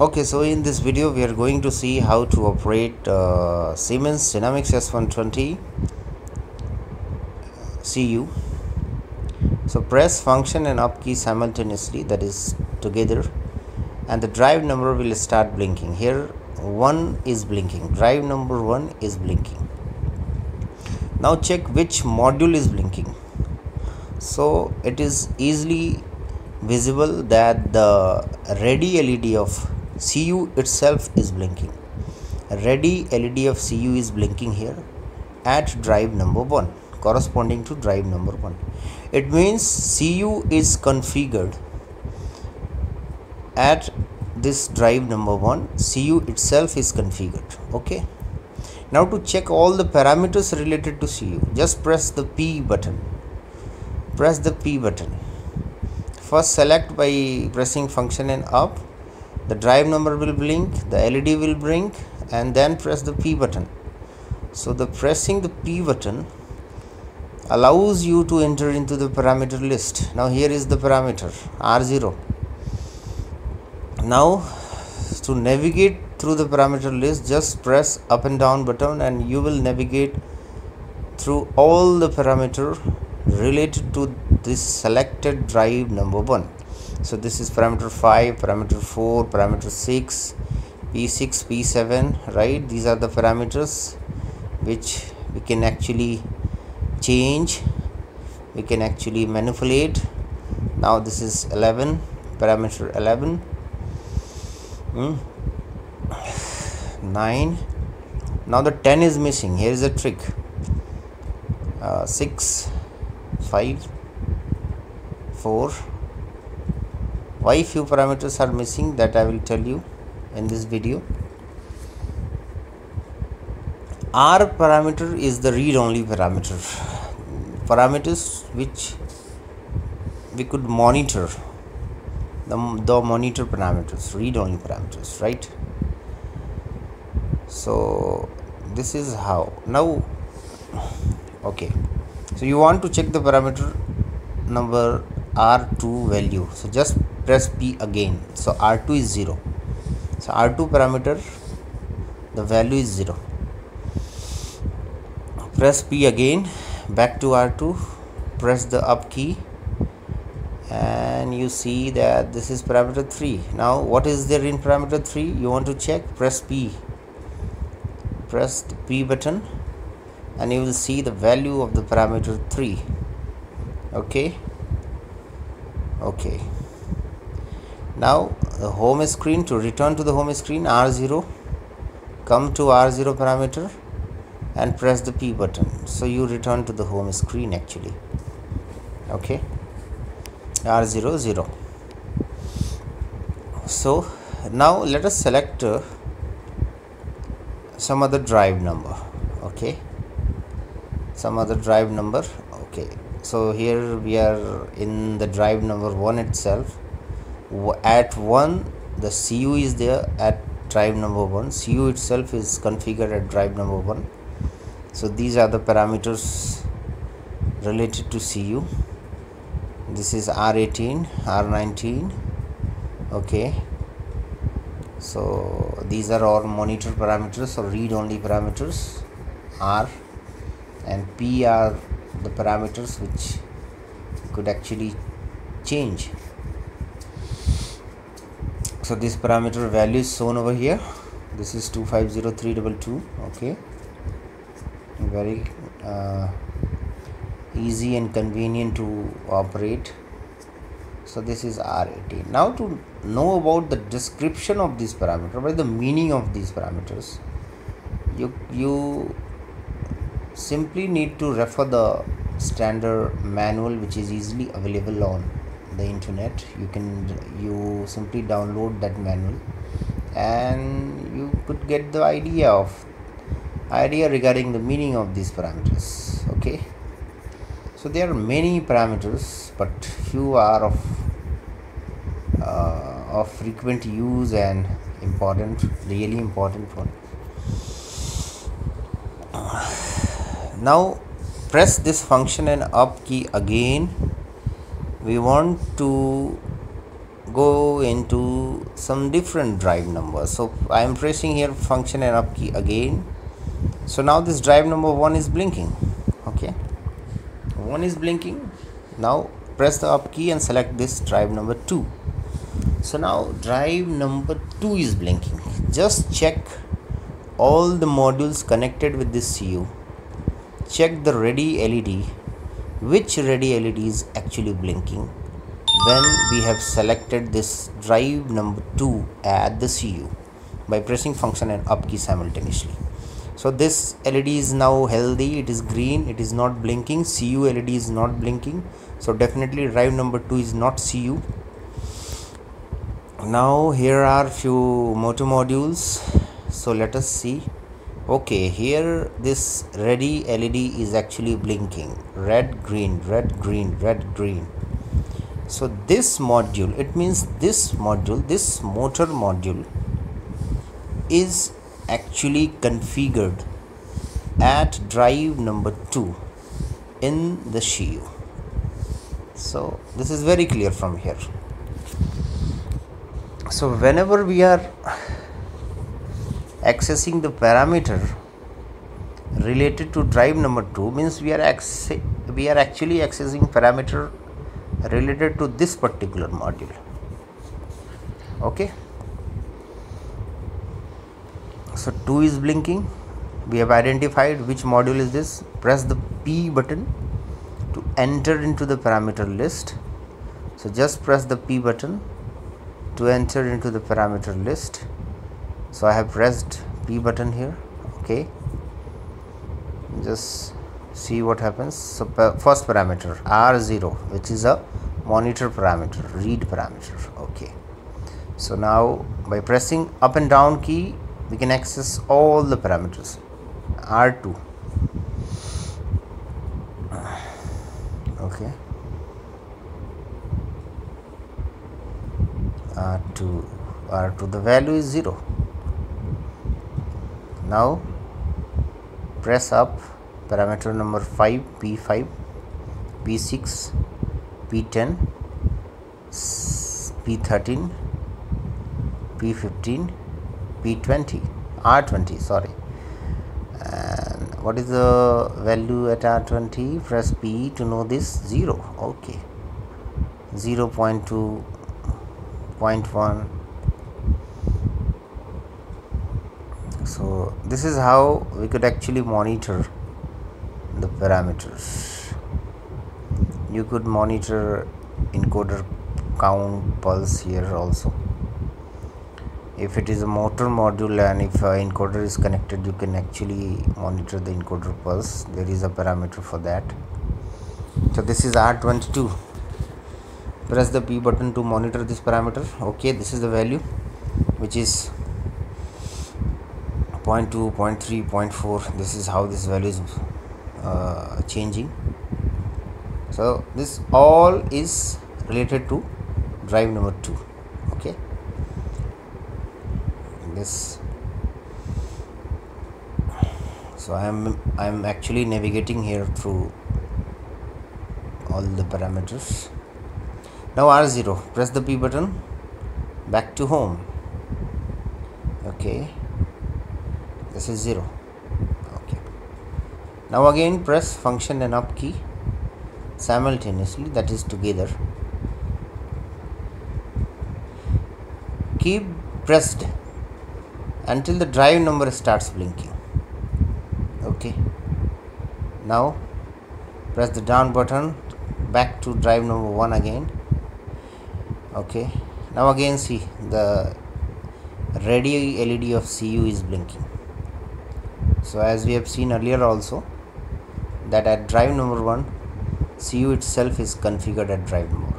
okay so in this video we are going to see how to operate uh, Siemens Sinamics S120 CU so press function and up key simultaneously that is together. And the drive number will start blinking. Here one is blinking. Drive number one is blinking. Now check which module is blinking. So it is easily visible that the ready LED of CU itself is blinking. Ready LED of CU is blinking here at drive number 1 corresponding to drive number 1. It means CU is configured at this drive number 1 CU itself is configured okay? Now to check all the parameters related to CU just press the P button. Press the P button. First select by pressing function and up the drive number will blink the led will blink and then press the p button. So the pressing the p button allows you to enter into the parameter list. Now here is the parameter r0 now to navigate through the parameter list just press up and down button and you will navigate through all the parameter related to this selected drive number 1 so this is parameter 5 parameter 4 parameter 6 p6 p7 right? These are the parameters which we can actually change we can actually manipulate. Now this is 11 parameter 11 hmm. 9 now the 10 is missing. Here is a trick. Uh, 6 5 4 why few parameters are missing that I will tell you in this video? R parameter is the read only parameter. Parameters which we could monitor. The, the monitor parameters read only parameters right? So this is how. Now okay. So you want to check the parameter number r2 value. So just press p again. So r2 is 0 so r2 parameter the value is 0 press p again back to r2 press the up key and you see that this is parameter 3 now what is there in parameter 3 you want to check? Press p. Press the p button and you will see the value of the parameter 3 okay? Okay now the home screen to return to the home screen r0 come to r0 parameter and press the p button. So you return to the home screen actually. Okay? R0 0 so now let us select uh, some other drive number. Okay? Some other drive number. Okay. So here we are in the drive number 1 itself at 1 the CU is there at drive number 1 CU itself is configured at drive number 1 so these are the parameters related to CU this is R18 R19 okay. So these are all monitor parameters or read only parameters R and P are the parameters which could actually change so this parameter value is shown over here. This is 250322 okay. Very uh, easy and convenient to operate. So this is R18 now to know about the description of this parameter is the meaning of these parameters you you simply need to refer the standard manual which is easily available on the internet you can you simply download that manual and you could get the idea of idea regarding the meaning of these parameters okay? So there are many parameters but few are of uh, of frequent use and important really important one now press this function and up key again we want to go into some different drive number. So I am pressing here function and up key again. So now this drive number 1 is blinking. Okay. 1 is blinking. Now press the up key and select this drive number 2 so now drive number 2 is blinking. Just check all the modules connected with this CU check the ready LED which ready LED is actually blinking? When we have selected this drive number 2 at the CU by pressing function and up key simultaneously. So this LED is now healthy it is green it is not blinking CU LED is not blinking. So definitely drive number 2 is not CU now here are few motor modules. So let us see okay here this ready led is actually blinking. Red green red green red green. So this module it means this module this motor module is actually configured at drive number 2 in the CU so this is very clear from here. So whenever we are accessing the parameter related to drive number 2 means we are we are actually accessing parameter related to this particular module. Okay? So 2 is blinking. We have identified which module is this. Press the p button to enter into the parameter list. So just press the p button to enter into the parameter list so I have pressed P button here okay. Just see what happens. So first parameter R0 which is a monitor parameter read parameter okay. So now by pressing up and down key we can access all the parameters R2 okay. R2 r2 the value is 0 now press up parameter number 5 p5 p6 p10 p13 p15 p20 r20 sorry. And what is the value at r20 press p to know this 0 okay. 0 0.2 0.1 so this is how we could actually monitor the parameters. You could monitor encoder count pulse here also. If it is a motor module and if encoder is connected you can actually monitor the encoder pulse. There is a parameter for that. So this is r22 press the p button to monitor this parameter. Okay this is the value which is 0 0.2 0.3 0.4 this is how this value is uh, changing. So this all is related to drive number 2 okay? This. So i am i am actually navigating here through all the parameters. Now R0 press the P button back to home okay this is 0 okay. Now again press function and up key simultaneously that is together. Keep pressed until the drive number starts blinking. Okay. Now press the down button back to drive number 1 again. Okay. Now again see the ready LED of CU is blinking so as we have seen earlier also that at drive number 1 CU itself is configured at drive number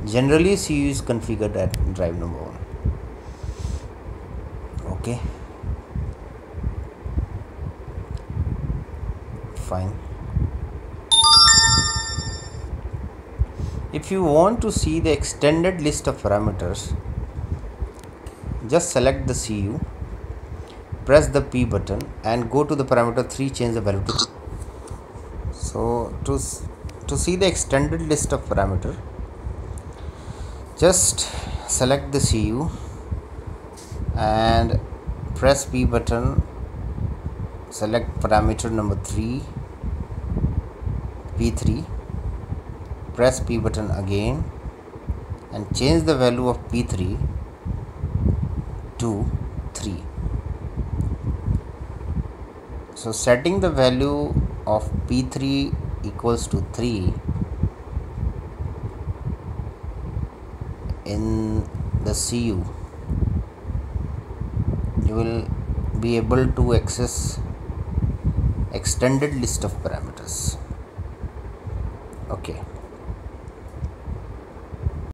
1 generally CU is configured at drive number 1 okay. Fine. If you want to see the extended list of parameters just select the CU press the P button and go to the parameter 3 change the value to so to to see the extended list of parameter just select the CU and press P button select parameter number 3 P3 press P button again and change the value of P3 to 3 so setting the value of P3 equals to 3 in the CU you will be able to access extended list of parameters. Okay